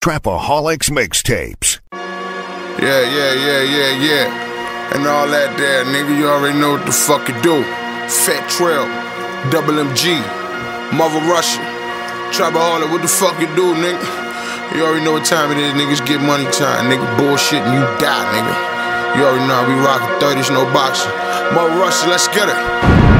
Trapaholics Mixtapes. Yeah, yeah, yeah, yeah, yeah. And all that there, nigga, you already know what the fuck you do. Fat Trel, Double MG, Mother Russia, Trapaholic, what the fuck you do, nigga? You already know what time it is, niggas get money time, nigga. Bullshit and you die, nigga. You already know how be rocking 30s, no boxing. Mother Russia, let's get it.